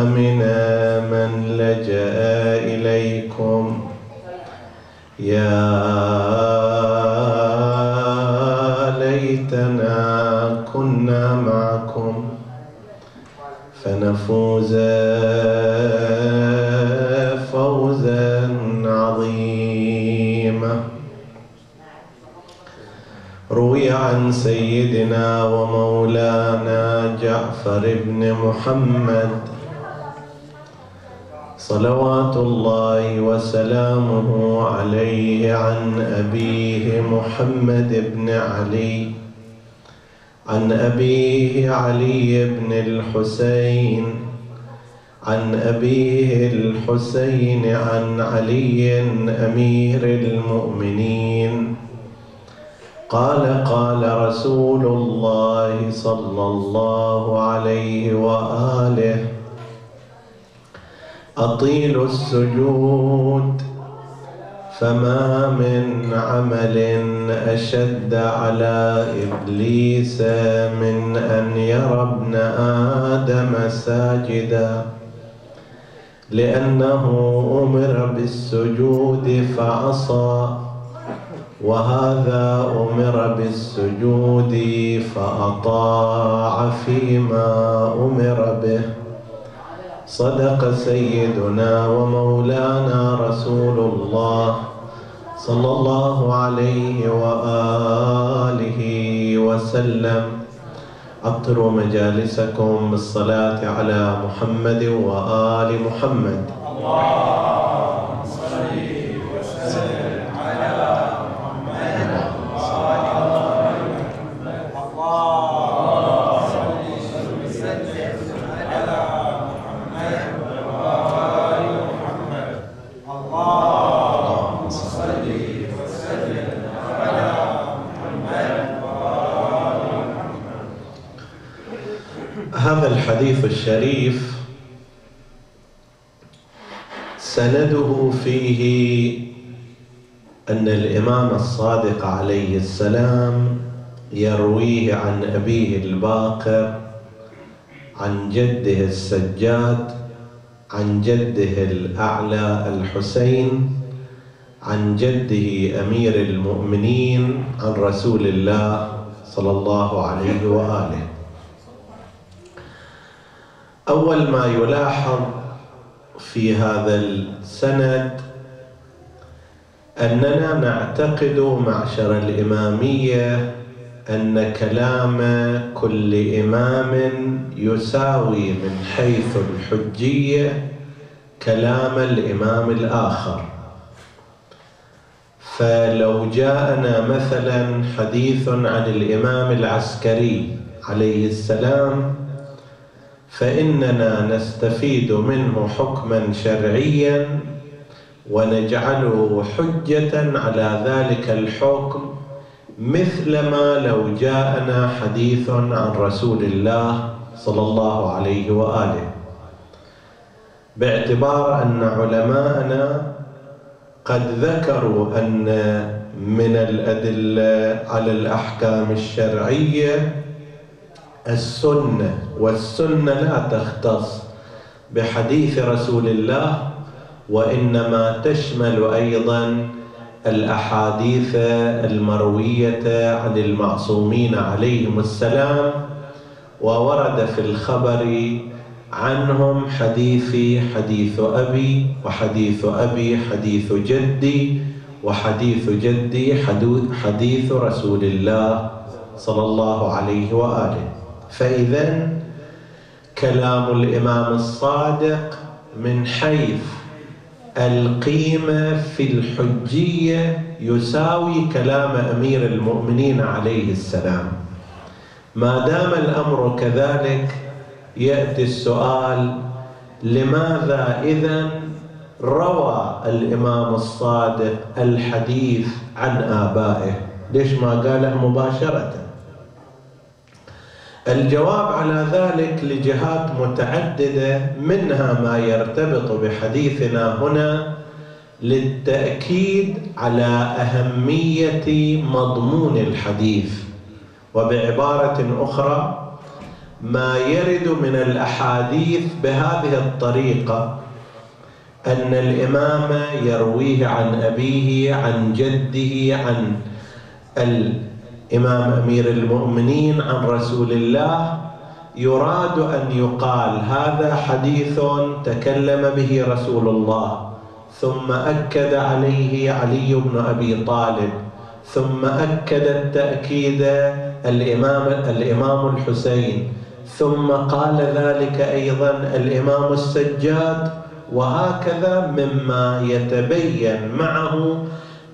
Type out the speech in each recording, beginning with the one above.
وامن من لجأ إليكم. يا ليتنا كنا معكم فنفوز فوزا عظيما. روي عن سيدنا ومولانا جعفر بن محمد صلوات الله وسلامه عليه عن أبيه محمد بن علي عن أبيه علي بن الحسين عن أبيه الحسين عن علي أمير المؤمنين. قال قال رسول الله صلى الله عليه وآله أطيلوا السجود فما من عمل أشد على إبليس من أن يرى ابن آدم ساجدا. لأنه أمر بالسجود فعصى. وهذا أمر بالسجود فأطاع فيما أمر به. صدق سيدنا ومولانا رسول الله صلى الله عليه وآله وسلم. اطروا مجالسكم بالصلاة على محمد وآل محمد. اللهم صل وسلم على محمد هذا الحديث الشريف سنده فيه أن الإمام الصادق عليه السلام يرويه عن أبيه الباقر عن جده السجاد عن جده الأعلى الحسين عن جده أمير المؤمنين عن رسول الله صلى الله عليه وآله. أول ما يلاحظ في هذا السند أننا نعتقد معشر الإمامية أن كلام كل إمام يساوي من حيث الحجية كلام الإمام الآخر. فلو جاءنا مثلا حديث عن الإمام العسكري عليه السلام فإننا نستفيد منه حكما شرعيا ونجعله حجة على ذلك الحكم مثلما لو جاءنا حديث عن رسول الله صلى الله عليه وآله. باعتبار أن علماءنا قد ذكروا أن من الأدلة على الأحكام الشرعية السنة والسنة لا تختص بحديث رسول الله وإنما تشمل أيضا الأحاديث المروية عن المعصومين عليهم السلام وورد في الخبر عنهم حديثي حديث أبي وحديث أبي حديث جدي وحديث جدي حديث رسول الله صلى الله عليه وآله. فإذا كلام الإمام الصادق من حيث القيمة في الحجية يساوي كلام أمير المؤمنين عليه السلام. ما دام الأمر كذلك يأتي السؤال لماذا إذا روى الإمام الصادق الحديث عن آبائه؟ ليش ما قاله مباشرة؟ الجواب على ذلك لجهات متعددة منها ما يرتبط بحديثنا هنا للتأكيد على أهمية مضمون الحديث. وبعبارة أخرى ما يرد من الأحاديث بهذه الطريقة أن الإمام يرويه عن أبيه عن جده عن الإمام أمير المؤمنين عن رسول الله يراد أن يقال هذا حديث تكلم به رسول الله ثم أكد عليه علي بن أبي طالب ثم أكد التأكيد الإمام الإمام الحسين ثم قال ذلك أيضا الإمام السجاد وهكذا مما يتبين معه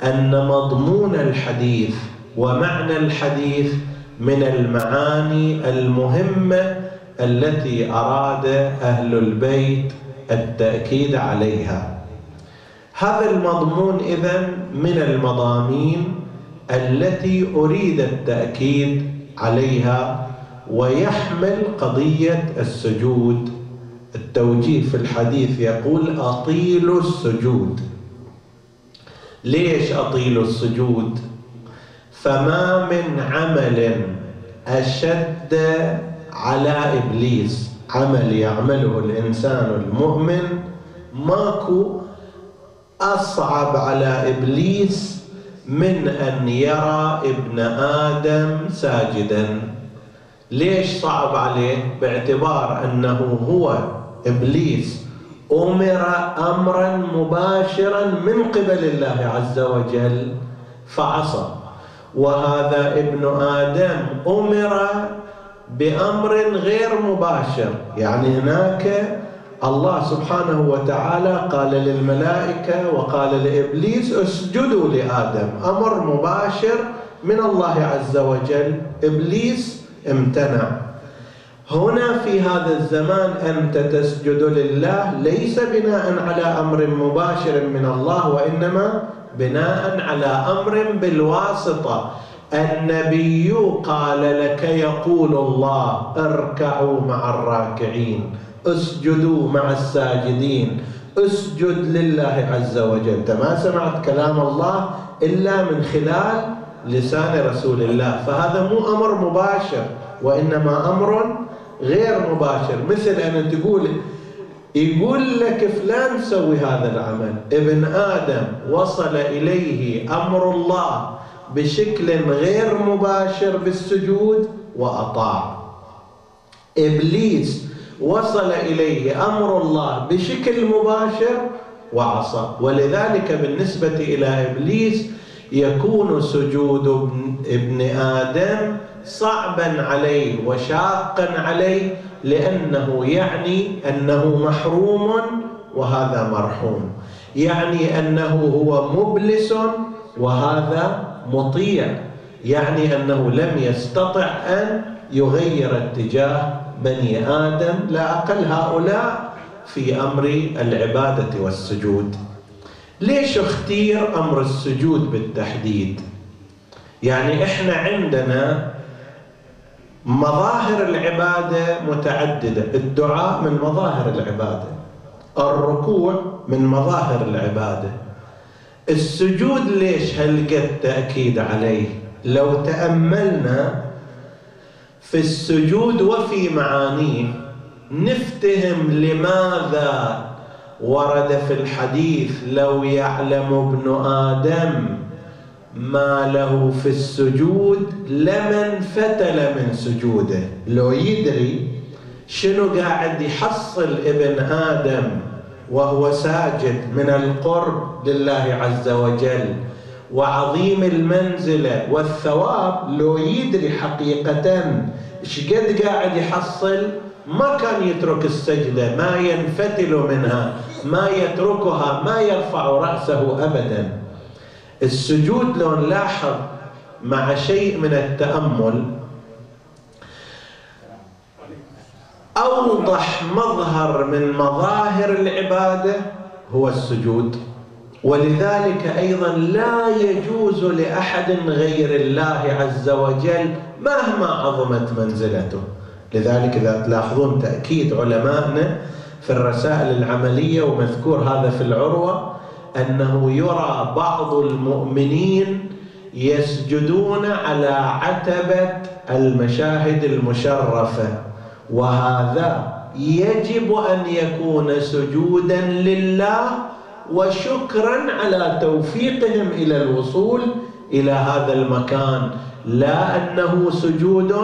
أن مضمون الحديث ومعنى الحديث من المعاني المهمة التي أراد أهل البيت التأكيد عليها. هذا المضمون اذن من المضامين التي أريد التأكيد عليها ويحمل قضية السجود. التوجيه في الحديث يقول أطيل السجود. ليش أطيل السجود؟ فما من عمل أشد على إبليس. عمل يعمله الإنسان المؤمن. ماكو أصعب على إبليس من أن يرى ابن آدم ساجدا. ليش صعب عليه؟ باعتبار أنه هو إبليس. أمر امرا مباشرا من قبل الله عز وجل فعصى. وهذا ابن آدم أمر بأمر غير مباشر. يعني هناك الله سبحانه وتعالى قال للملائكة وقال لإبليس اسجدوا لآدم. أمر مباشر من الله عز وجل. إبليس امتنع. هنا في هذا الزمان أنت تسجد لله. ليس بناء على أمر مباشر من الله وإنما بناء على أمر بالواسطة. النبي قال لك يقول الله اركعوا مع الراكعين اسجدوا مع الساجدين اسجد لله عز وجل. أنت ما سمعت كلام الله إلا من خلال لسان رسول الله. فهذا مو أمر مباشر وإنما أمر غير مباشر. مثل أن تقول يقول لك فلان سوي هذا العمل. ابن آدم وصل إليه أمر الله بشكل غير مباشر بالسجود وأطاع. إبليس وصل إليه أمر الله بشكل مباشر وعصى. ولذلك بالنسبة إلى إبليس يكون سجود ابن آدم صعبا عليه وشاقا عليه لأنه يعني أنه محروم وهذا مرحوم. يعني أنه هو مبلس وهذا مطيع. يعني أنه لم يستطع أن يغير اتجاه بني آدم لا أقل هؤلاء في أمر العبادة والسجود. ليش اختير أمر السجود بالتحديد؟ يعني إحنا عندنا مظاهر العبادة متعددة. الدعاء من مظاهر العبادة. الركوع من مظاهر العبادة. السجود ليش هلقت تأكيد عليه؟ لو تأملنا في السجود وفي معانيه نفتهم لماذا ورد في الحديث لو يعلم ابن آدم ما له في السجود لمن فتل من سجوده. لو يدري شنو قاعد يحصل ابن آدم وهو ساجد من القرب لله عز وجل وعظيم المنزلة والثواب لو يدري حقيقة إيش قد قاعد يحصل ما كان يترك السجدة ما ينفتل منها ما يتركها ما يرفع رأسه أبدا. السجود لو نلاحظ مع شيء من التأمل أوضح مظهر من مظاهر العبادة هو السجود. ولذلك أيضا لا يجوز لأحد غير الله عز وجل مهما عظمت منزلته. لذلك إذا تلاحظون تأكيد علمائنا في الرسائل العملية ومذكور هذا في العروة أنه يرى بعض المؤمنين يسجدون على عتبة المشاهد المشرفة وهذا يجب أن يكون سجودا لله وشكرا على توفيقهم إلى الوصول إلى هذا المكان. لا أنه سجود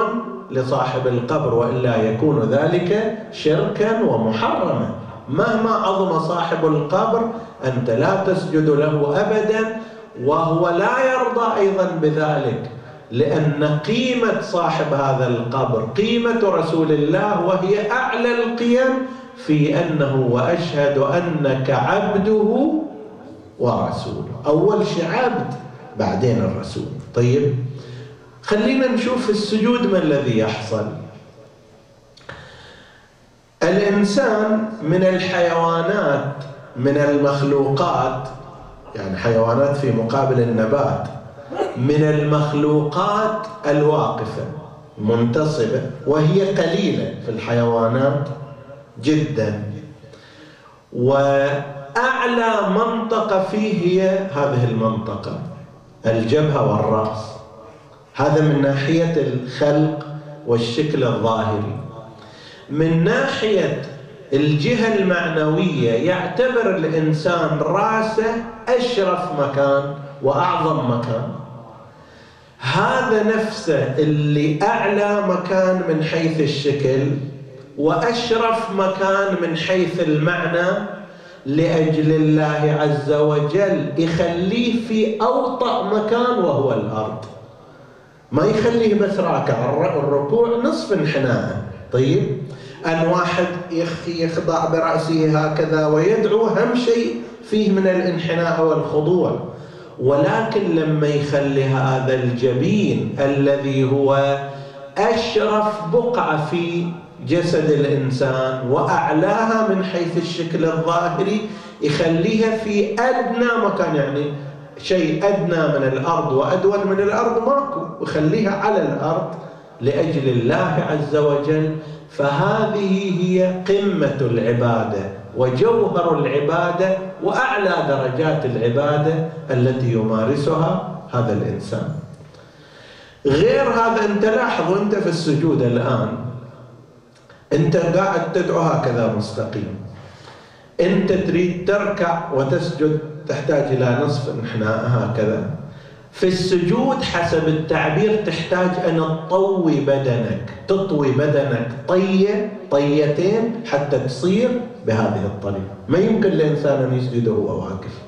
لصاحب القبر وإلا يكون ذلك شركا ومحرما. مهما عظم صاحب القبر أنت لا تسجد له أبدا وهو لا يرضى أيضا بذلك لأن قيمة صاحب هذا القبر قيمة رسول الله وهي أعلى القيم في أنه وأشهد أنك عبده ورسوله. أول شيء عبد بعدين الرسول. طيب خلينا نشوف السجود ما الذي يحصل. الإنسان من الحيوانات من المخلوقات يعني حيوانات في مقابل النبات من المخلوقات الواقفة منتصبة وهي قليلة في الحيوانات جدا. وأعلى منطقة فيه هي هذه المنطقة الجبهة والرأس. هذا من ناحية الخلق والشكل الظاهري. من ناحية الجهة المعنوية يعتبر الإنسان راسه أشرف مكان وأعظم مكان. هذا نفسه اللي أعلى مكان من حيث الشكل وأشرف مكان من حيث المعنى لأجل الله عز وجل يخليه في أوطأ مكان وهو الأرض. ما يخليه بس راكع الركوع نصف انحناء. طيب؟ أن واحد يخضع برأسه هكذا ويدعو هم شيء فيه من الانحناء والخضوع. ولكن لما يخلي هذا الجبين الذي هو أشرف بقعة في جسد الإنسان وأعلاها من حيث الشكل الظاهري يخليها في أدنى مكان يعني شيء أدنى من الأرض وأدول من الأرض ماكو وخليها على الأرض لأجل الله عز وجل فهذه هي قمة العبادة وجوهر العبادة وأعلى درجات العبادة التي يمارسها هذا الإنسان. غير هذا أنت لاحظ أنت في السجود الآن أنت قاعد تدعو هكذا مستقيم. أنت تريد تركع وتسجد تحتاج إلى نصف انحناء هكذا. في السجود حسب التعبير تحتاج أن تطوي بدنك تطوي بدنك طية طيتين حتى تصير بهذه الطريقة. ما يمكن لإنسان أن يسجد وهو واقف.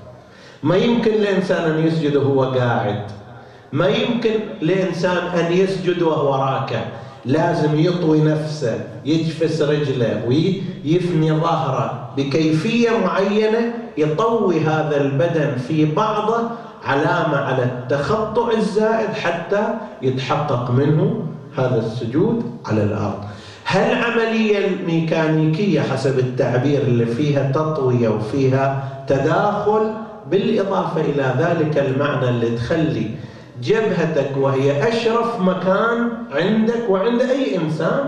ما يمكن لإنسان أن يسجد وهو قاعد. ما يمكن لإنسان أن يسجد وهو راكع. لازم يطوي نفسه يجفس رجله ويفني ظهره. بكيفية معينة يطوي هذا البدن في بعضه علامة على التخطع الزائد حتى يتحقق منه هذا السجود على الأرض. هل عملية الميكانيكية حسب التعبير اللي فيها تطوية وفيها تداخل بالإضافة إلى ذلك المعنى اللي تخلي جبهتك وهي أشرف مكان عندك وعند أي إنسان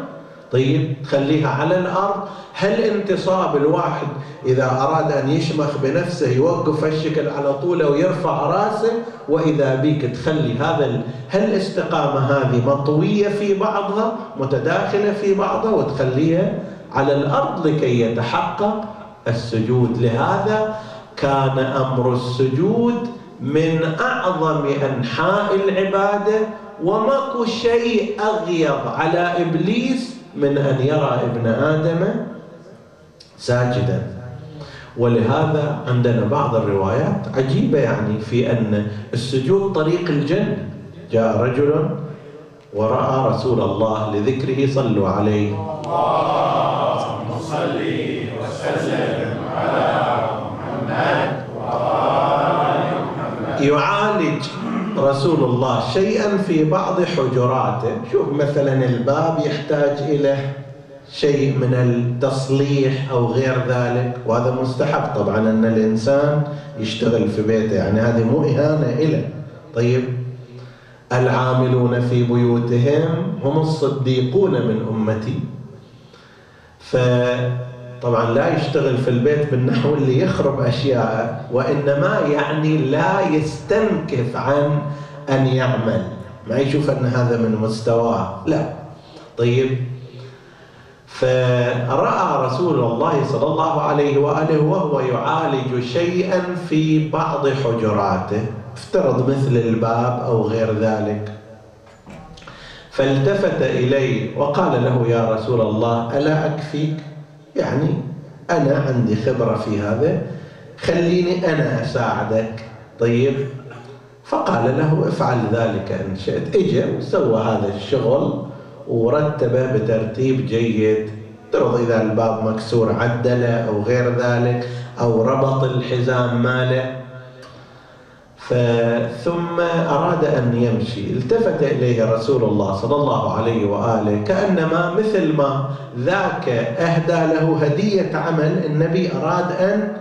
طيب تخليها على الأرض. هل انتصاب الواحد إذا أراد أن يشمخ بنفسه يوقف الشكل على طوله ويرفع رأسه؟ وإذا بيك تخلي هذا هل الاستقامة هذه مطوية في بعضها متداخلة في بعضها وتخليها على الأرض لكي يتحقق السجود؟ لهذا كان أمر السجود من أعظم أنحاء العبادة. وماكو شيء أغيظ على إبليس من أن يرى ابن آدم ساجدا. ولهذا عندنا بعض الروايات عجيبة يعني في أن السجود طريق الجنة جاء رجل ورأى رسول الله لذكره صلوا عليه. اللهم صل وسلم على محمد وآل محمد يعالج رسول الله شيئا في بعض حجراته. شوف مثلا الباب يحتاج إلى شيء من التصليح أو غير ذلك وهذا مستحب طبعا أن الإنسان يشتغل في بيته يعني هذه مو إهانة إلى طيب العاملون في بيوتهم هم الصديقون من أمتي. فطبعا لا يشتغل في البيت بالنحو اللي يخرب أشياء وإنما يعني لا يستنكف عن أن يعمل. ما يشوف أن هذا من مستواه. لا. طيب. فرأى رسول الله صلى الله عليه وآله وهو يعالج شيئا في بعض حجراته. افترض مثل الباب أو غير ذلك. فالتفت إليه وقال له يا رسول الله ألا أكفيك؟ يعني أنا عندي خبرة في هذا خليني أنا أساعدك. طيب؟ فقال له افعل ذلك إن شئت. اجى وسوى هذا الشغل ورتبه بترتيب جيد. افترض إذا الباب مكسور عدله أو غير ذلك أو ربط الحزام ماله. ثم أراد أن يمشي. التفت إليه رسول الله صلى الله عليه وآله كأنما مثل ما ذاك أهدى له هدية عمل النبي أراد أن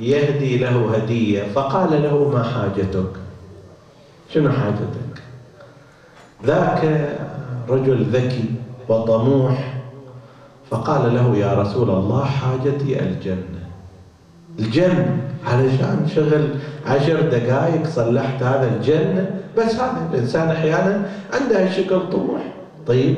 يهدي له هدية. فقال له ما حاجتك؟ شنو حاجتك؟ ذاك رجل ذكي وطموح. فقال له يا رسول الله حاجتي الجنة. الجنة علشان شغل عشر دقائق صلحت هذا الجنة بس هذا الإنسان أحيانا عنده هالشكل طموح. طيب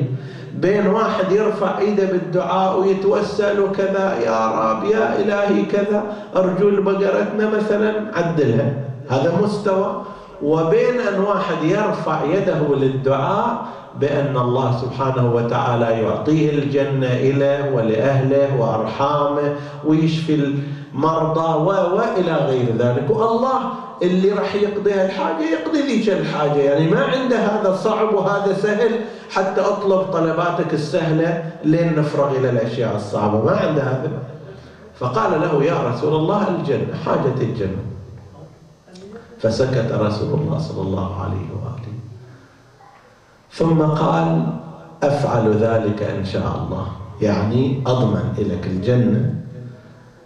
بين واحد يرفع إيده بالدعاء ويتوسل وكذا يا رب يا إلهي كذا أرجو بقرتنا مثلا. عدلها. هذا مستوى. وبين أن واحد يرفع يده للدعاء بأن الله سبحانه وتعالى يعطيه الجنة إليه ولأهله وأرحامه ويشفي المرضى وإلى غير ذلك. والله اللي راح يقضي الحاجة يقضي ذيك الحاجة. يعني ما عنده هذا صعب وهذا سهل حتى أطلب طلباتك السهلة لين نفرغ إلى الأشياء الصعبة. ما عنده هذا. فقال له يا رسول الله الجنة حاجة الجنة. فسكت رسول الله صلى الله عليه وآله. ثم قال أفعل ذلك إن شاء الله. يعني أضمن لك الجنة.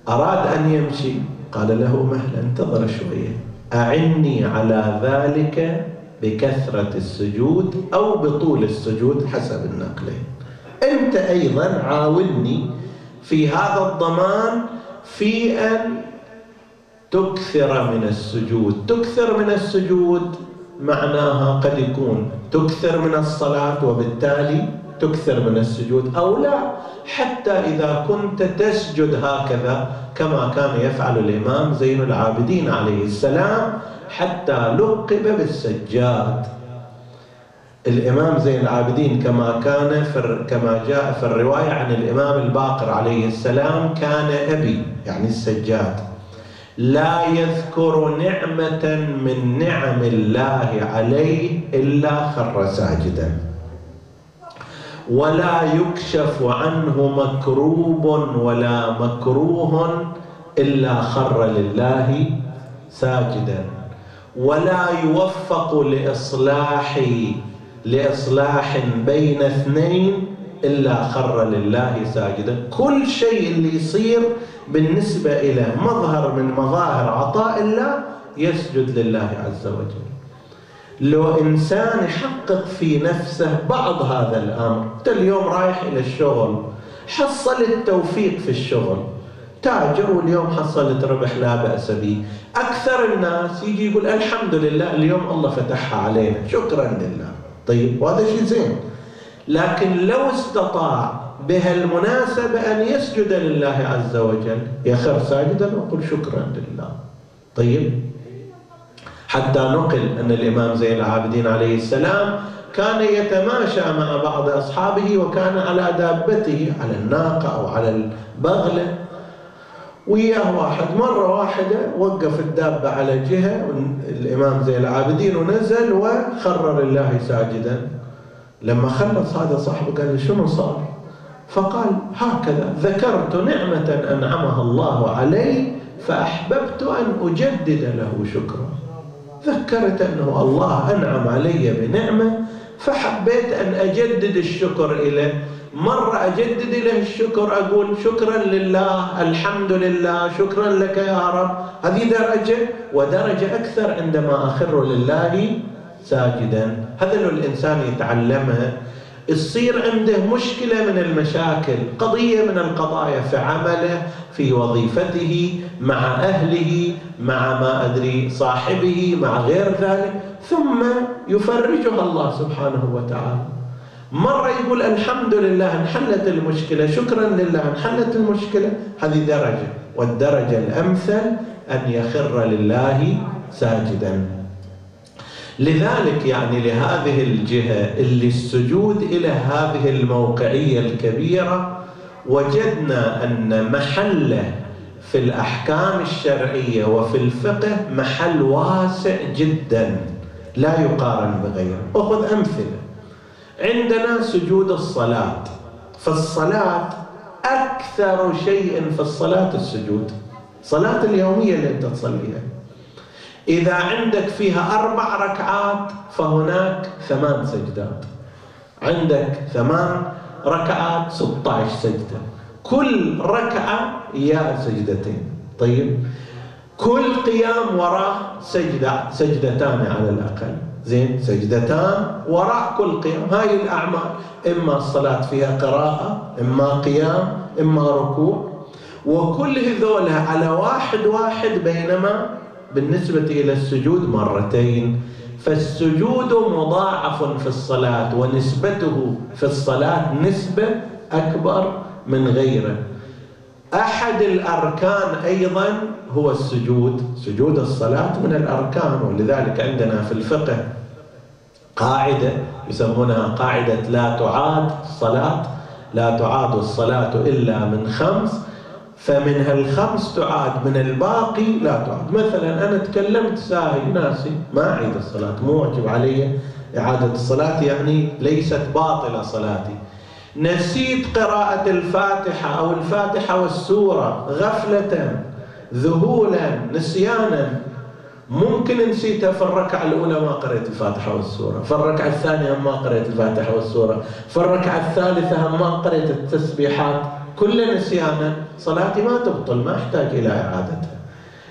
أراد أن يمشي؟ قال له مهلا انتظر شوية. أعني على ذلك بكثرة السجود أو بطول السجود حسب النقلين أنت أيضا عاوني في هذا الضمان في أن تكثر من السجود. تكثر من السجود معناها قد يكون تكثر من الصلاة وبالتالي تكثر من السجود أو لا حتى إذا كنت تسجد هكذا كما كان يفعل الإمام زين العابدين عليه السلام حتى لقب بالسجاد. الإمام زين العابدين كما كان في كما جاء في الرواية عن الإمام الباقر عليه السلام كان أبي يعني السجاد. لا يذكر نعمة من نعم الله عليه إلا خر ساجدا. ولا يكشف عنه مكروب ولا مكروه إلا خر لله ساجدا. ولا يوفق لإصلاح لإصلاح بين اثنين إلا خر لله ساجدا. كل شيء اللي يصير بالنسبة إلى مظهر من مظاهر عطاء الله يسجد لله عز وجل. لو إنسان يحقق في نفسه بعض هذا الأمر أنت اليوم رايح إلى الشغل حصل التوفيق في الشغل تاجر واليوم حصلت ربح لا بأس به. أكثر الناس يجي يقول الحمد لله اليوم الله فتحها علينا شكرا لله. طيب وهذا شيء زين. لكن لو استطاع بهالمناسبة أن يسجد لله عز وجل يخر ساجدا وقل شكرا لله. طيب حتى نقل أن الإمام زين العابدين عليه السلام كان يتماشى مع بعض أصحابه وكان على دابته على الناقة أو على البغلة. وياه واحد مرة واحدة وقف الدابة على جهة الإمام زين العابدين ونزل وخر لله ساجدا. لما خلص هذا صاحبه قال شنو صار؟ فقال هكذا ذكرت نعمة أنعمها الله علي فأحببت أن أجدد له شكرا. ذكرت أنه الله أنعم علي بنعمة فحبيت أن أجدد الشكر إليه. مرة أجدد له الشكر أقول شكرا لله الحمد لله شكرا لك يا رب. هذه درجة ودرجة أكثر عندما أخر لله ساجدا. هذا الإنسان يتعلمها تصير عنده مشكلة من المشاكل قضية من القضايا في عمله في وظيفته مع أهله مع ما أدري صاحبه مع غير ذلك ثم يفرجها الله سبحانه وتعالى. مرة يقول الحمد لله انحلت المشكلة شكرا لله انحلت المشكلة. هذه درجة والدرجة الأمثل أن يخر لله ساجدا. لذلك يعني لهذه الجهة اللي السجود إلى هذه الموقعية الكبيرة وجدنا أن محله في الأحكام الشرعية وفي الفقه محل واسع جدا لا يقارن بغيره. أخذ أمثلة. عندنا سجود الصلاة. فالصلاة أكثر شيء في الصلاة السجود. صلاة اليومية اللي أنت تصليها. إذا عندك فيها أربع ركعات فهناك ثمان سجدات. عندك ثمان ركعات 16 سجدة. كل ركعة يا سجدتين. طيب؟ كل قيام وراه سجدة سجدتان على الأقل. زين؟ سجدتان وراء كل قيام. هاي الأعمال إما الصلاة فيها قراءة إما قيام إما ركوع. وكل هذول على واحد واحد بينما بالنسبة إلى السجود مرتين فالسجود مضاعف في الصلاة ونسبته في الصلاة نسبة أكبر من غيره. أحد الأركان أيضا هو السجود سجود الصلاة من الأركان ولذلك عندنا في الفقه قاعدة يسمونها قاعدة لا تعاد الصلاة لا تعاد الصلاة إلا من خمس فمن هالخمس تعاد من الباقي لا تعاد. مثلا أنا تكلمت ساهي ناسي ما أعيد الصلاة مو واجب علي إعادة الصلاة يعني ليست باطلة صلاتي. نسيت قراءة الفاتحة أو الفاتحة والسورة غفلة ذهولا نسيانا. ممكن نسيتها في الركعة الأولى ما قرأت الفاتحة والسورة في الركعة الثانية ما قرأت الفاتحة والسورة في الركعة الثالثة ما قرأت التسبيحات. كل نسيانا صلاتي ما تبطل ما أحتاج إلى إعادتها.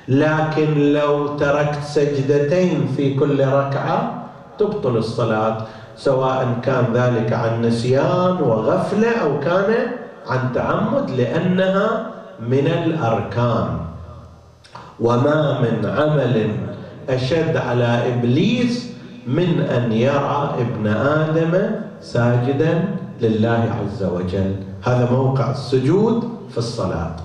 لكن لو تركت سجدتين في كل ركعة تبطل الصلاة سواء كان ذلك عن نسيان وغفلة أو كان عن تعمد لأنها من الأركان. وما من عمل أشد على إبليس من أن يرى ابن آدم ساجدا لله عز وجل. هذا موقع السجود في الصلاة.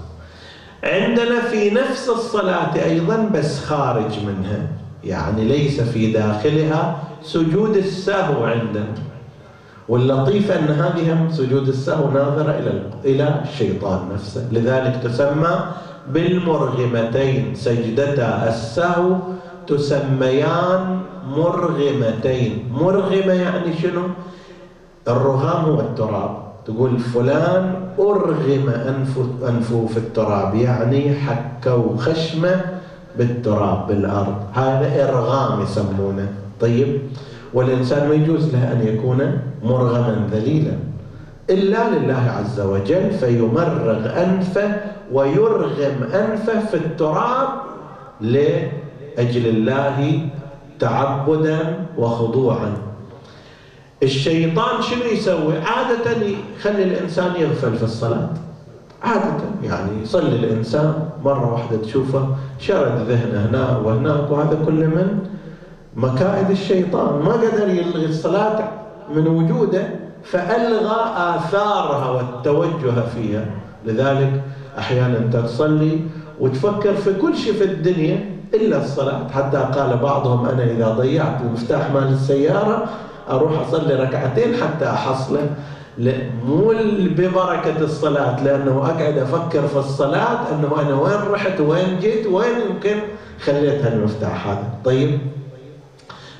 عندنا في نفس الصلاة أيضا بس خارج منها يعني ليس في داخلها سجود السهو عندنا. واللطيف أن هذه سجود السهو ناظرة إلى إلى الشيطان نفسه. لذلك تسمى بالمرغمتين. سجدتا السهو تسميان مرغمتين. مرغمة يعني شنو؟ الرغام هو التراب تقول فلان أرغم أنفه, أنفه في التراب يعني حكوا خشمه بالتراب بالأرض. هذا إرغام يسمونه. طيب والإنسان ما يجوز له أن يكون مرغما ذليلا. إلا لله عز وجل فيمرغ أنفه ويرغم أنفه في التراب لأجل الله تعبدا وخضوعا. الشيطان شنو يسوي؟ عادة يخلي الإنسان يغفل في الصلاة. عادة يعني يصلي الإنسان مرة واحدة تشوفه شرد ذهنه هنا وهناك وهذا كله من مكائد الشيطان. ما قدر يلغي الصلاة من وجوده فألغى آثارها والتوجه فيها. لذلك أحيانا أنت تصلي وتفكر في كل شيء في الدنيا إلا الصلاة. حتى قال بعضهم أنا إذا ضيعت المفتاح مال السيارة أروح أصلي ركعتين حتى أحصله مو ببركة الصلاة لأنه أقعد أفكر في الصلاة أنه أنا وين رحت وين جيت وين يمكن خليت هالمفتاح هذا. طيب؟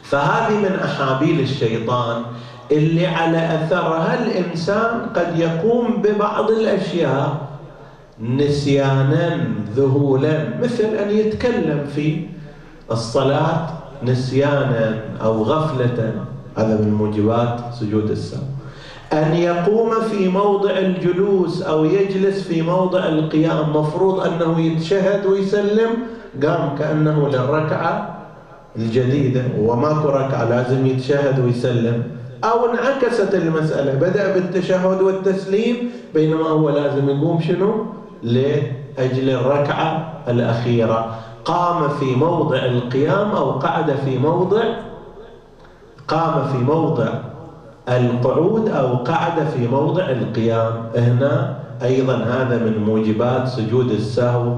فهذه من أحابيل الشيطان اللي على أثرها الإنسان قد يقوم ببعض الأشياء نسيانا ذهولا مثل أن يتكلم في الصلاة نسيانا أو غفلة. هذا من موجبات سجود السهو أن يقوم في موضع الجلوس أو يجلس في موضع القيام مفروض أنه يتشهد ويسلم قام كأنه للركعة الجديدة وماكو ركعة لازم يتشهد ويسلم. أو انعكست المسألة بدأ بالتشهد والتسليم بينما هو لازم يقوم شنو؟ لأجل الركعة الأخيرة. قام في موضع القيام أو قعد في موضع قام في موضع القعود أو قعد في موضع القيام. هنا أيضا هذا من موجبات سجود السهو.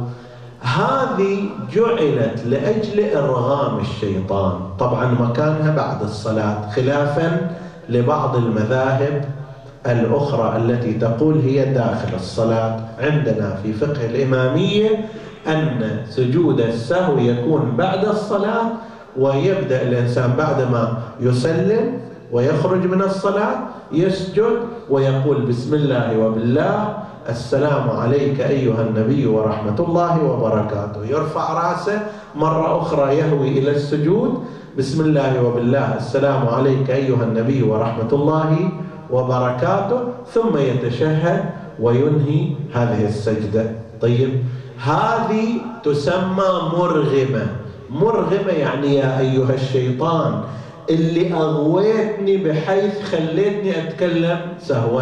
هذه جعلت لأجل إرغام الشيطان. طبعا مكانها بعد الصلاة خلافا لبعض المذاهب الأخرى التي تقول هي داخل الصلاة. عندنا في فقه الإمامية أن سجود السهو يكون بعد الصلاة ويبدأ الإنسان بعدما يسلم ويخرج من الصلاة يسجد ويقول بسم الله وبالله السلام عليك أيها النبي ورحمة الله وبركاته. يرفع رأسه مرة أخرى يهوي إلى السجود بسم الله وبالله السلام عليك أيها النبي ورحمة الله وبركاته. ثم يتشهد وينهي هذه السجدة. طيب هذه تسمى مرغمة. مرغمة يعني يا أيها الشيطان اللي أغويتني بحيث خليتني أتكلم سهوا.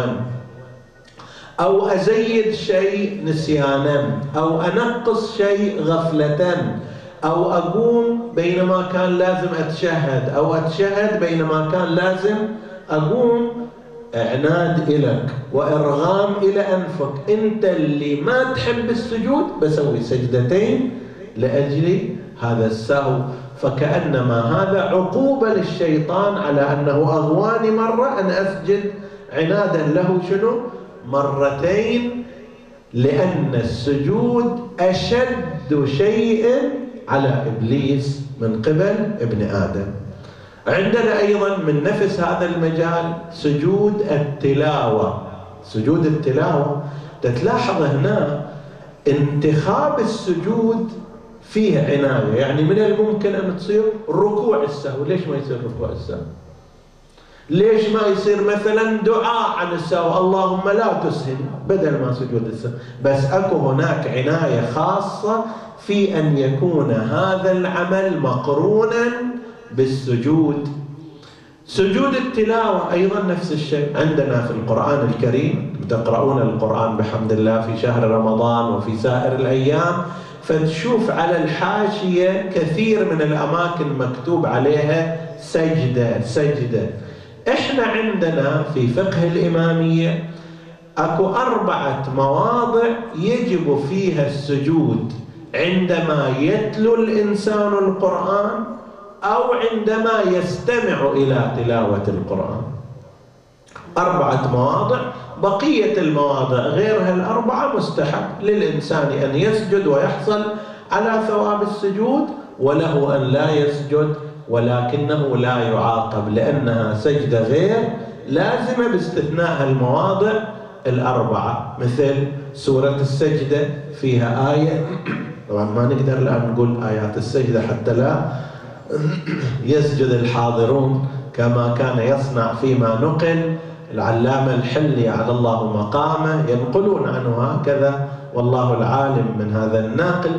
أو أزيد شيء نسيانا أو أنقص شيء غفلة أو أقوم بينما كان لازم أتشهد أو أتشهد بينما كان لازم أقوم إعناد إلك وإرغام إلى أنفك. أنت اللي ما تحب السجود بسوي سجدتين لأجل هذا السهو فكأنما هذا عقوبة للشيطان على أنه أغواني مرة أن أسجد عنادا له شنو؟ مرتين لأن السجود أشد شيء على إبليس من قبل ابن آدم. عندنا أيضا من نفس هذا المجال سجود التلاوة. سجود التلاوة تتلاحظ هنا انتخاب السجود فيه عناية. يعني من الممكن أن تصير ركوع السهو. ليش ما يصير ركوع السهو؟ ليش ما يصير مثلا دعاء عن السهو؟ اللهم لا تسهل بدل ما سجود السهو. بس أكو هناك عناية خاصة في أن يكون هذا العمل مقرونا بالسجود. سجود التلاوة أيضا نفس الشيء. عندنا في القرآن الكريم تقرؤون القرآن بحمد الله في شهر رمضان وفي سائر الأيام فتشوف على الحاشية كثير من الأماكن مكتوب عليها سجدة سجدة. إحنا عندنا في فقه الإمامية أكو أربعة مواضع يجب فيها السجود. عندما يتلو الإنسان القرآن أو عندما يستمع إلى تلاوة القرآن. أربعة مواضع. بقية المواضع غيرها الأربعة مستحب للإنسان أن يسجد ويحصل على ثواب السجود وله أن لا يسجد ولكنه لا يعاقب لأنها سجدة غير لازمة باستثناء المواضع الأربعة. مثل سورة السجدة فيها آية. طبعا ما نقدر الآن نقول آيات السجدة حتى لا يسجد الحاضرون كما كان يصنع فيما نقل. العلامة الحلي على الله مقامه ينقلون عنه هكذا والله العالم من هذا الناقل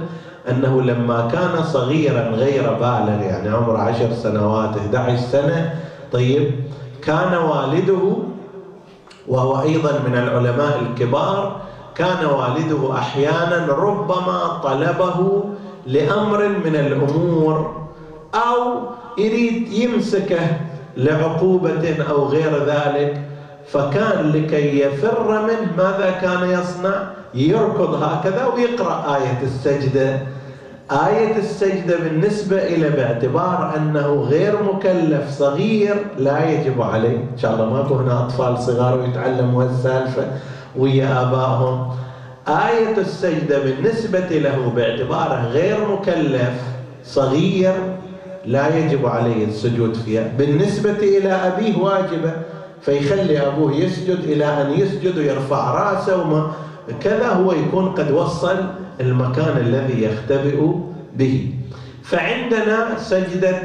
أنه لما كان صغيرا غير بالغ يعني عمره عشر سنوات 11 سنة طيب كان والده وهو أيضا من العلماء الكبار كان والده أحيانا ربما طلبه لأمر من الأمور أو يريد يمسكه لعقوبة أو غير ذلك. فكان لكي يفر منه ماذا كان يصنع؟ يركض هكذا ويقرأ آية السجدة. آية السجدة بالنسبة إلى باعتبار أنه غير مكلف صغير لا يجب عليه. إن شاء الله ماكو هنا أطفال صغار ويتعلموا السالفة ويا آبائهم. آية السجدة بالنسبة له باعتباره غير مكلف صغير لا يجب عليه السجود فيها. بالنسبة إلى أبيه واجبة فيخلي أبوه يسجد إلى أن يسجد ويرفع رأسه وما كذا هو يكون قد وصل المكان الذي يختبئ به. فعندنا سجدة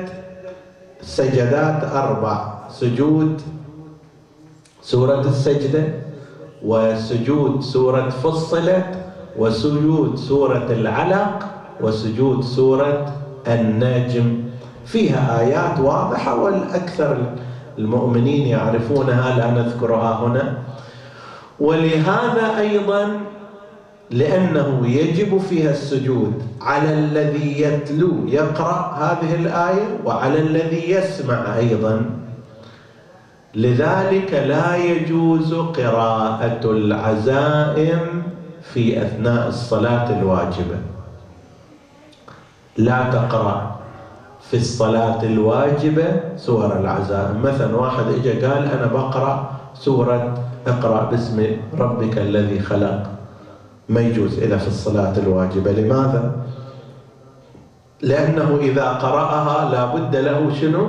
سجدات أربع. سجود سورة السجدة وسجود سورة فصلت وسجود سورة العلق وسجود سورة النجم. فيها آيات واضحة والأكثر المؤمنين يعرفونها لا نذكرها هنا. ولهذا أيضا لأنه يجب فيها السجود على الذي يتلو يقرأ هذه الآية وعلى الذي يسمع أيضا. لذلك لا يجوز قراءة العزائم في أثناء الصلاة الواجبة. لا تقرأ. في الصلاة الواجبة سور العزائم مثلا واحد اجى قال أنا بقرأ سورة اقرأ باسم ربك الذي خلق. ما يجوز إلا في الصلاة الواجبة. لماذا؟ لأنه إذا قرأها لا بد له شنو؟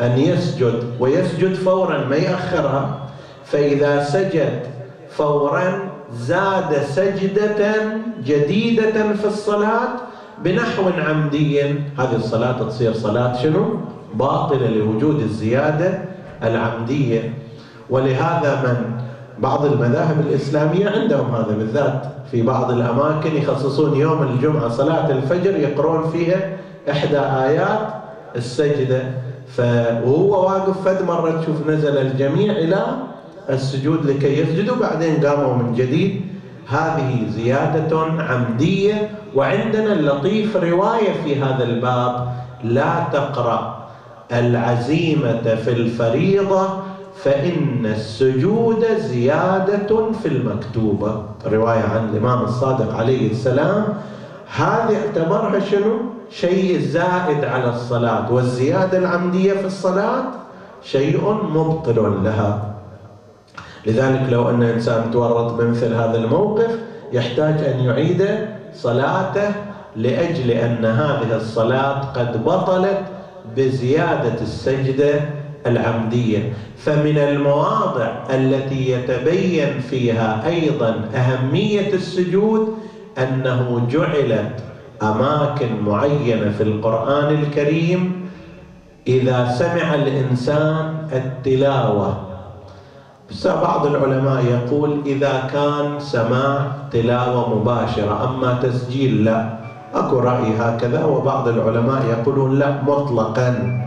أن يسجد. ويسجد فورا ما يأخرها. فإذا سجد فورا زاد سجدة جديدة في الصلاة بنحو عمدي هذه الصلاة تصير صلاة شنو؟ باطلة لوجود الزيادة العمدية. ولهذا من بعض المذاهب الإسلامية عندهم هذا بالذات. في بعض الأماكن يخصصون يوم الجمعة صلاة الفجر يقرون فيها إحدى آيات السجدة. وهو واقف فد مرة تشوف نزل الجميع إلى السجود لكي يسجدوا بعدين قاموا من جديد هذه زيادة عمدية وعندنا اللطيف رواية في هذا الباب لا تقرأ العزيمة في الفريضة فإن السجود زيادة في المكتوبة. رواية عن الإمام الصادق عليه السلام. هذه اعتبرها شنو؟ شيء زائد على الصلاة والزيادة العمدية في الصلاة شيء مبطل لها. لذلك لو أن إنسان تورط بمثل هذا الموقف يحتاج أن يعيد صلاته لأجل أن هذه الصلاة قد بطلت بزيادة السجدة العمدية. فمن المواضع التي يتبين فيها أيضا أهمية السجود أنه جعلت أماكن معينة في القرآن الكريم إذا سمع الإنسان التلاوة بعض العلماء يقول إذا كان سماع تلاوة مباشرة أما تسجيل لا. أكو رأي هكذا وبعض العلماء يقولون لا مطلقا.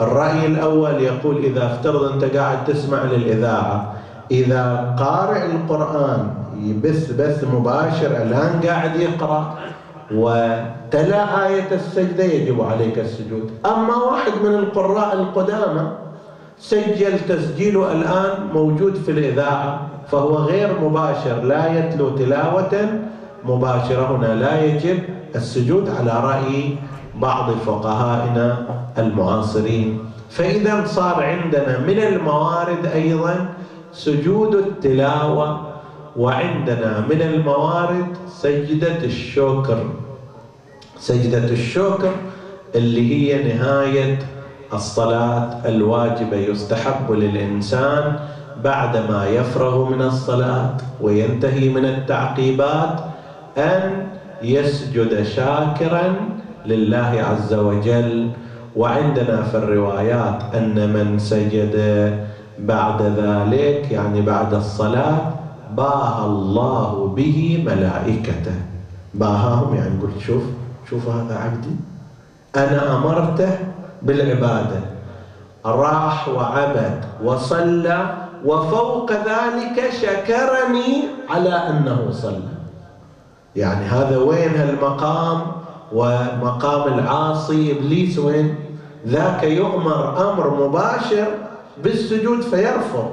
الرأي الأول يقول إذا افترض أنت قاعد تسمع للإذاعة إذا قارئ القرآن يبث بث مباشر الآن قاعد يقرأ وتلا آية السجدة يجب عليك السجود. أما واحد من القراء القدامى سجل تسجيله الآن موجود في الإذاعة فهو غير مباشر لا يتلو تلاوة مباشرة هنا لا يجب السجود على رأي بعض فقهائنا المعاصرين. فإذا صار عندنا من الموارد أيضا سجود التلاوة وعندنا من الموارد سجدة الشكر. سجدة الشكر اللي هي نهاية الصلاة الواجبة يستحب للإنسان بعدما يفرغ من الصلاة وينتهي من التعقيبات أن يسجد شاكرا لله عز وجل. وعندنا في الروايات أن من سجد بعد ذلك يعني بعد الصلاة باهى الله به ملائكته. باهاهم يعني قلت شوف شوف هذا عبدي. أنا أمرته بالعبادة. راح وعبد وصلى وفوق ذلك شكرني على أنه صلى. يعني هذا وين هالمقام؟ ومقام العاصي إبليس وين؟ ذاك يؤمر أمر مباشر بالسجود فيرفض.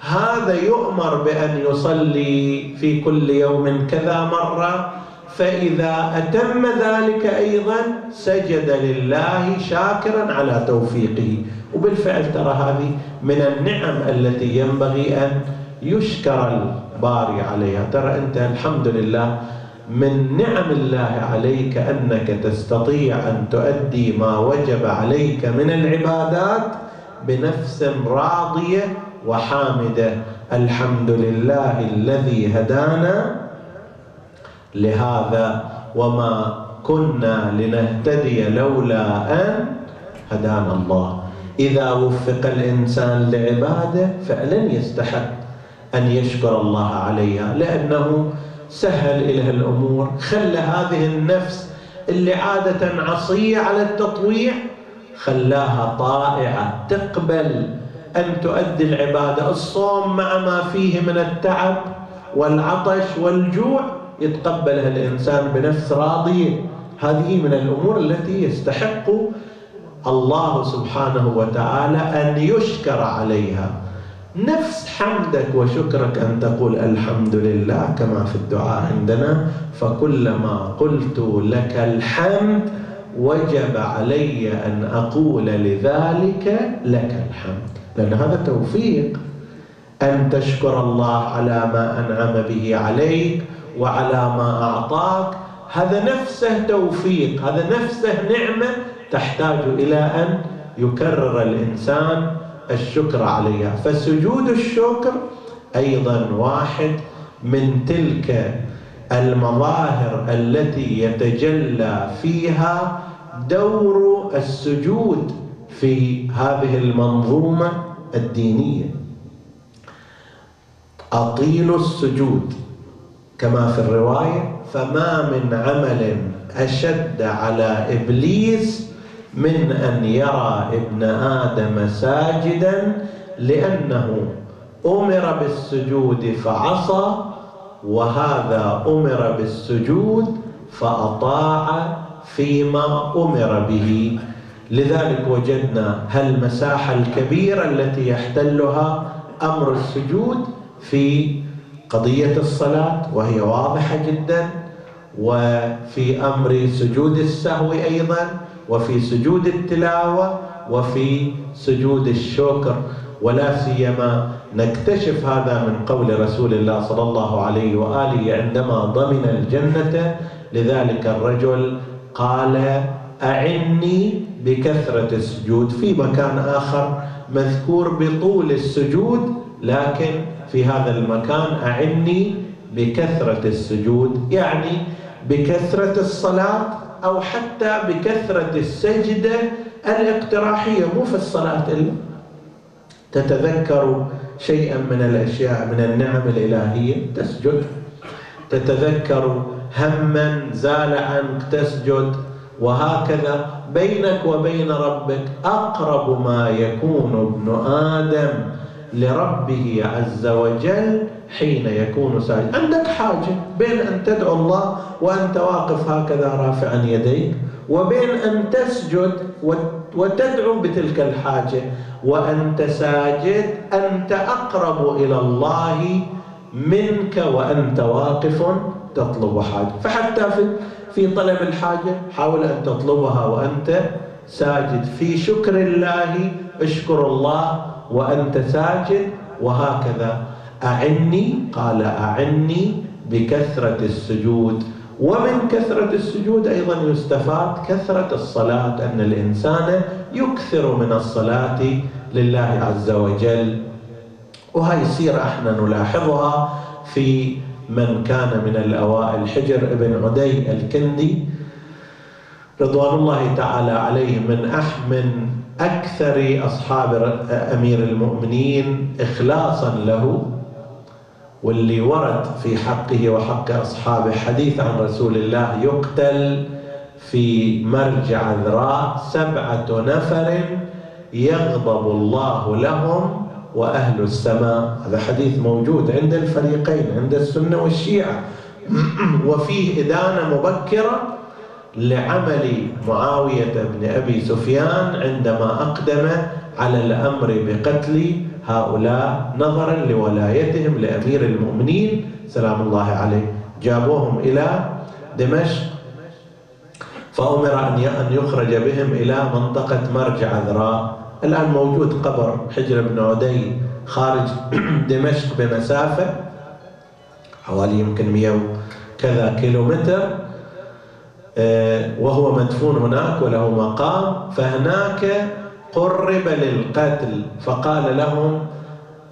هذا يؤمر بأن يصلي في كل يوم كذا مرة فإذا أتم ذلك أيضا سجد لله شاكرا على توفيقه. وبالفعل ترى هذه من النعم التي ينبغي أن يشكر الباري عليها. ترى أنت الحمد لله من نعم الله عليك أنك تستطيع أن تؤدي ما وجب عليك من العبادات بنفس راضية وحامدة. الحمد لله الذي هدانا لهذا وما كنا لنهتدي لولا أن هدانا الله. إذا وفق الإنسان لعباده فعلا يستحق أن يشكر الله عليها لأنه سهل إليها الأمور خلى هذه النفس اللي عادة عصية على التطويع خلاها طائعة تقبل أن تؤدي العبادة الصوم مع ما فيه من التعب والعطش والجوع يتقبلها الإنسان بنفس راضية هذه من الأمور التي يستحق الله سبحانه وتعالى أن يشكر عليها. نفس حمدك وشكرك أن تقول الحمد لله كما في الدعاء عندنا. فكلما قلت لك الحمد وجب علي أن أقول لذلك لك الحمد. لأن هذا توفيق. أن تشكر الله على ما أنعم به عليك. وعلى ما أعطاك هذا نفسه توفيق هذا نفسه نعمة تحتاج إلى أن يكرر الإنسان الشكر عليها. فسجود الشكر أيضا واحد من تلك المظاهر التي يتجلى فيها دور السجود في هذه المنظومة الدينية. أطيل السجود. كما في الرواية فما من عمل أشد على إبليس من أن يرى ابن آدم ساجدا لأنه أمر بالسجود فعصى وهذا أمر بالسجود فأطاع فيما أمر به. لذلك وجدنا هالمساحه الكبيرة التي يحتلها أمر السجود في قضية الصلاة وهي واضحة جدا وفي أمر سجود السهو أيضا وفي سجود التلاوة وفي سجود الشكر. ولا سيما نكتشف هذا من قول رسول الله صلى الله عليه وآله عندما ضمن الجنة. لذلك الرجل قال أعني بكثرة السجود. في مكان آخر مذكور بطول السجود لكن في هذا المكان أعني بكثرة السجود يعني بكثرة الصلاة أو حتى بكثرة السجدة الاقتراحية مو في الصلاة إلا. تتذكر شيئا من الأشياء من النعم الإلهية؟ تسجد. تتذكر هما زال عنك تسجد. وهكذا بينك وبين ربك أقرب ما يكون ابن آدم. لربه عز وجل حين يكون ساجد. عندك حاجة بين أن تدعو الله وأنت واقف هكذا رافعا يديك وبين أن تسجد وتدعو بتلك الحاجة وأنت ساجد أنت أقرب إلى الله منك وأنت واقف تطلب حاجة. فحتى في في طلب الحاجة حاول أن تطلبها وأنت ساجد. في شكر الله اشكر الله وأنت ساجد وهكذا. أعني قال أعني بكثرة السجود. ومن كثرة السجود أيضا يستفاد كثرة الصلاة أن الإنسان يكثر من الصلاة لله عز وجل. وهي سيرة إحنا نلاحظها في من كان من الأوائل حجر ابن عدي الكندي رضوان الله تعالى عليه من أحمن أكثر أصحاب أمير المؤمنين إخلاصا له واللي ورد في حقه وحق أصحابه حديث عن رسول الله يقتل في مرجع ذراء سبعة نفر يغضب الله لهم وأهل السماء. هذا حديث موجود عند الفريقين عند السنة والشيعة. وفيه إدانة مبكرة لعمل معاوية بن أبي سفيان عندما أقدم على الأمر بقتل هؤلاء نظرا لولايتهم لأمير المؤمنين سلام الله عليه جابوهم إلى دمشق. فأمر أن يخرج بهم إلى منطقة مرجع ذراء الآن موجود قبر حجر بن عدي خارج دمشق بمسافة حوالي يمكن مئة كذا كيلومتر. وهو مدفون هناك وله مقام فهناك قرب للقتل. فقال لهم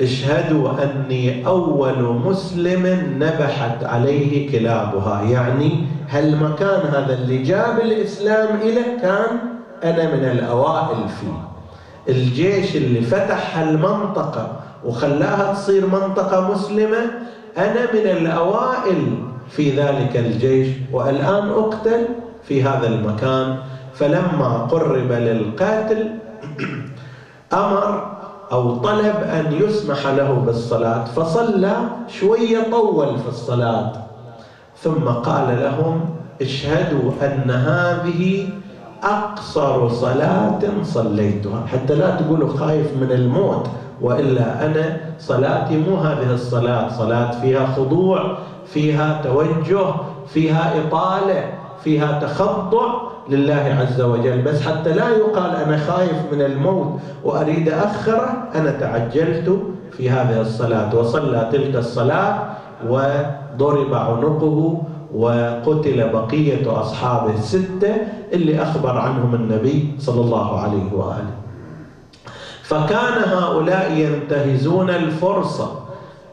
اشهدوا أني أول مسلم نبحت عليه كلابها. يعني هالمكان هذا اللي جاب الإسلام إليه كان؟ أنا من الأوائل فيه. الجيش اللي فتح هالمنطقه وخلاها تصير منطقة مسلمة أنا من الأوائل في ذلك الجيش والآن أقتل في هذا المكان. فلما قرب للقاتل أمر أو طلب أن يسمح له بالصلاة فصلى شوية طول في الصلاة. ثم قال لهم اشهدوا أن هذه أقصر صلاة صليتها. حتى لا تقولوا خايف من الموت وإلا أنا صلاتي مو هذه الصلاة صلاة فيها خضوع فيها توجه فيها إطالة فيها تخضع لله عز وجل. بس حتى لا يقال أنا خايف من الموت وأريد أخرة أنا تعجلت في هذه الصلاة. وصلى تلك الصلاة وضرب عنقه وقتل بقية أصحابه الستة اللي أخبر عنهم النبي صلى الله عليه وآله. فكان هؤلاء ينتهزون الفرصة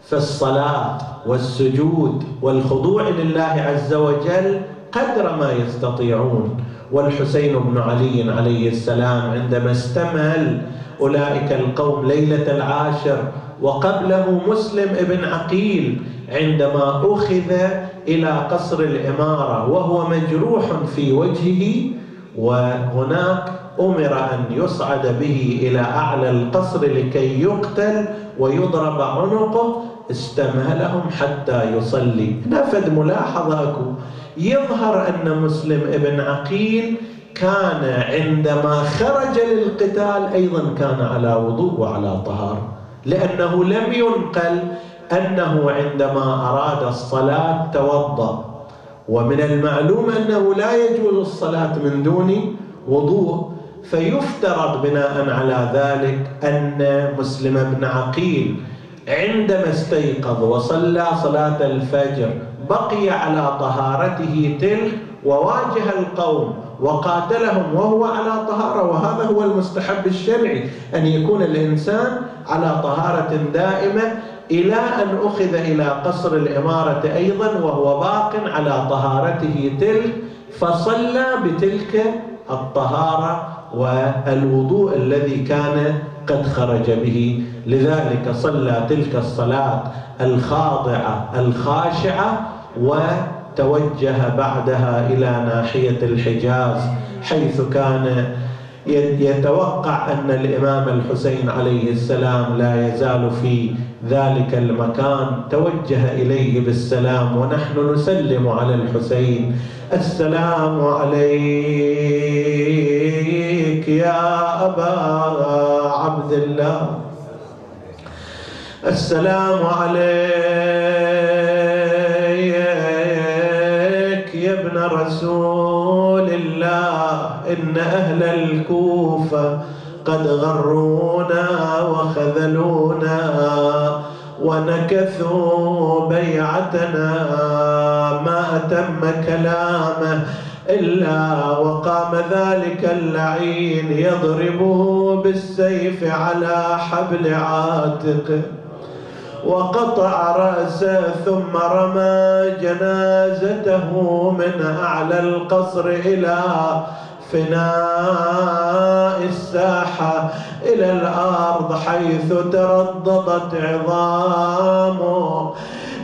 في الصلاة والسجود والخضوع لله عز وجل قدر ما يستطيعون. والحسين بن علي عليه السلام عندما استمل أولئك القوم ليلة العاشر وقبله مسلم ابن عقيل عندما أخذ إلى قصر الإمارة وهو مجروح في وجهه وهناك أمر أن يصعد به إلى أعلى القصر لكي يقتل ويضرب عنقه استمهلهم حتى يصلي. نفذ ملاحظة أكو يظهر أن مسلم ابن عقيل كان عندما خرج للقتال أيضا كان على وضوء وعلى طهارة لأنه لم ينقل أنه عندما أراد الصلاة توضأ. ومن المعلوم أنه لا يجوز الصلاة من دون وضوء فيفترض بناء على ذلك أن مسلم بن عقيل عندما استيقظ وصلى صلاة الفجر بقي على طهارته تلك وواجه القوم وقاتلهم وهو على طهارة. وهذا هو المستحب الشرعي أن يكون الإنسان على طهارة دائمة إلى أن أخذ إلى قصر الإمارة أيضا وهو باق على طهارته تلك فصلى بتلك الطهارة والوضوء الذي كان قد خرج به. لذلك صلى تلك الصلاة الخاضعة الخاشعة وتوجه بعدها إلى ناحية الحجاز حيث كان يتوقع أن الإمام الحسين عليه السلام لا يزال في ذلك المكان. توجه إليه بالسلام ونحن نسلم على الحسين. السلام عليك يا أبا عبد الله. السلام عليك يا ابن رسول أهل الكوفة قد غرونا وخذلونا ونكثوا بيعتنا ما أتم كلامه إلا وقام ذلك اللعين يضربه بالسيف على حبل عاتقه وقطع رأسه ثم رمى جنازته من أعلى القصر إلى فناء الساحة إلى الأرض حيث ترددت عظامه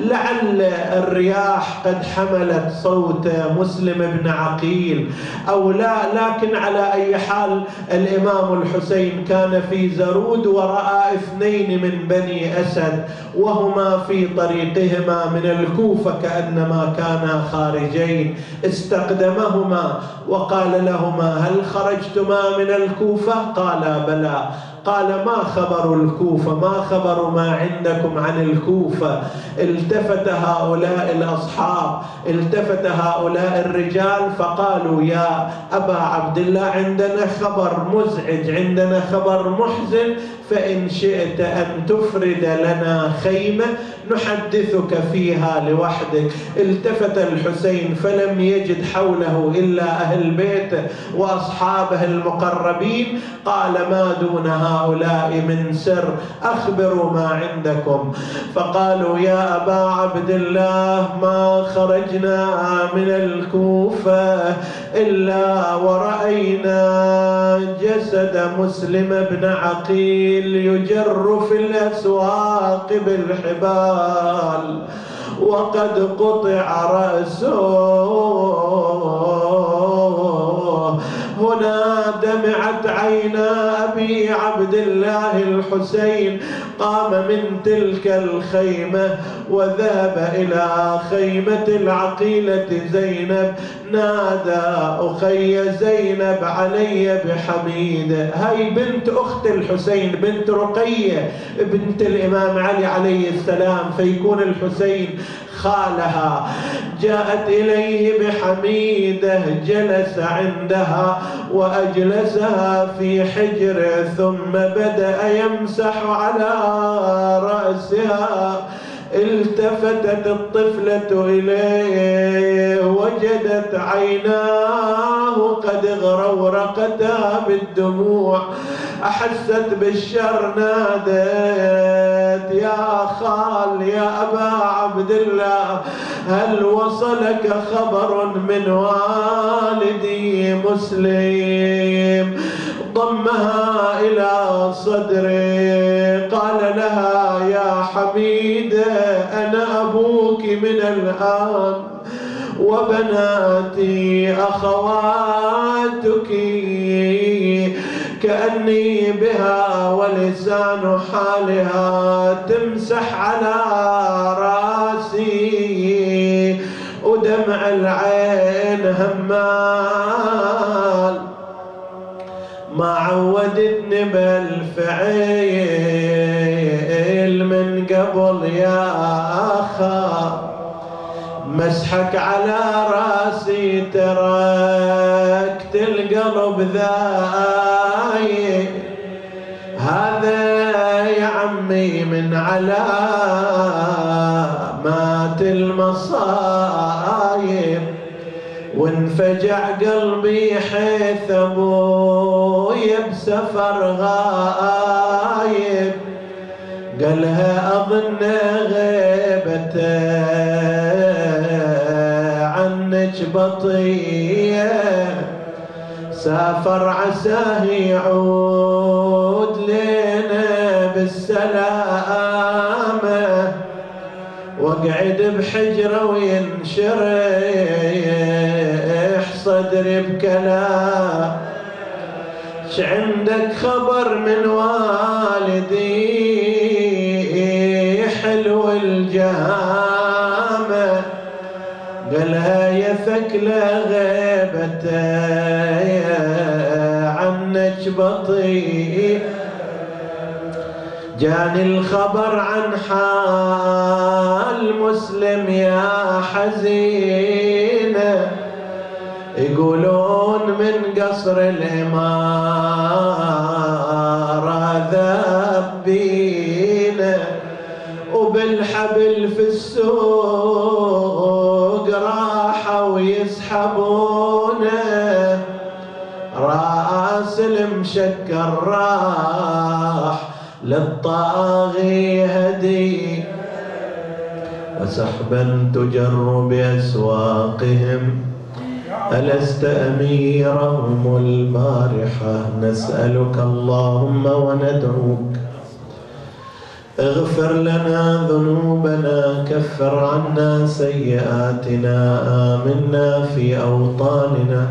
لعل الرياح قد حملت صوت مسلم بن عقيل. أو لا لكن على أي حال الإمام الحسين كان في زرود ورأى اثنين من بني أسد وهما في طريقهما من الكوفة كأنما كانا خارجين. استقدمهما وقال لهما هل خرجتما من الكوفة؟ قالا بلى. قال ما خبر الكوفة؟ ما خبر ما عندكم عن الكوفة؟ التفت هؤلاء الأصحاب التفت هؤلاء الرجال فقالوا يا أبا عبد الله عندنا خبر مزعج عندنا خبر محزن فإن شئت أن تفرد لنا خيمة نحدثك فيها لوحدك. التفت الحسين فلم يجد حوله إلا أهل بيته وأصحابه المقربين. قال ما دون هؤلاء من سر أخبروا ما عندكم. فقالوا يا أبا عبد الله ما خرجنا من الكوفة إلا ورأينا جسد مسلم بن عقيل يجر في الأسواق بالحبال وقد قطع رأسه. هنا دمعت عينا أبي عبد الله الحسين قام من تلك الخيمة وذهب إلى خيمة العقيلة زينب. نادى أخي زينب علي بحميد. هاي بنت أخت الحسين بنت رقية بنت الإمام علي عليه السلام فيكون الحسين خالها. جاءت إليه بحميدة جلس عندها وأجلسها في حجره ثم بدأ يمسح على رأسها التفتت الطفلة إليه وجدت عيناه قد غرورقتا بالدموع أحست بالشر نادت يا خال يا أبا عبد الله هل وصلك خبر من والدي مسلم؟ ضمها إلى صدره. حميدة أنا أبوك من الآن وبناتي أخواتك. كأني بها ولسان حالها تمسح على رأسي. ودمع العين همال. ما عودتني بالفعل. قبل يا أخا مسحك على راسي تركت القلب ذاي. هذا يا عمي من علامات المصايب. وانفجع قلبي حيث أبوي بسفر غايب. قالها اظن غيبته عنك بطيه سافر عساه يعود لنا بالسلامة. واقعد بحجرة وينشرح صدري بكلام. عندك خبر من والدي. الجهامة قالها يا ثكلة غيبته عنك بطيء. جاني الخبر عن حال مسلم يا حزينة يقولون من قصر الإمارة ذبينا وبالحبل في السوق راحوا يسحبونه. راس المشكر راح للطاغي هدي وسحبا تجر بأسواقهم ألست أميرهم البارحة نسألك اللهم وندعوك. اغفر لنا ذنوبنا كفر عنا سيئاتنا آمنا في أوطاننا.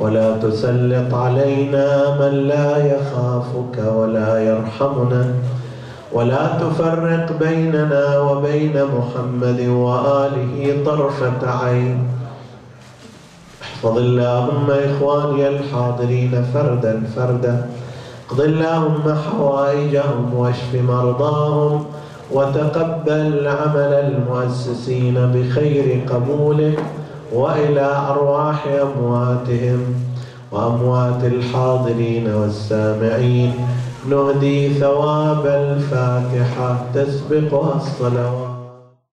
ولا تسلط علينا من لا يخافك ولا يرحمنا. ولا تفرق بيننا وبين محمد وآله طرفة عين. احفظ اللهم إخواني الحاضرين فردا فردا. اقض اللهم حوائجهم واشف مرضاهم وتقبل عمل المؤسسين بخير قبوله وإلى أرواح أمواتهم وأموات الحاضرين والسامعين. نهدي ثواب الفاتحة تسبقها الصلوات.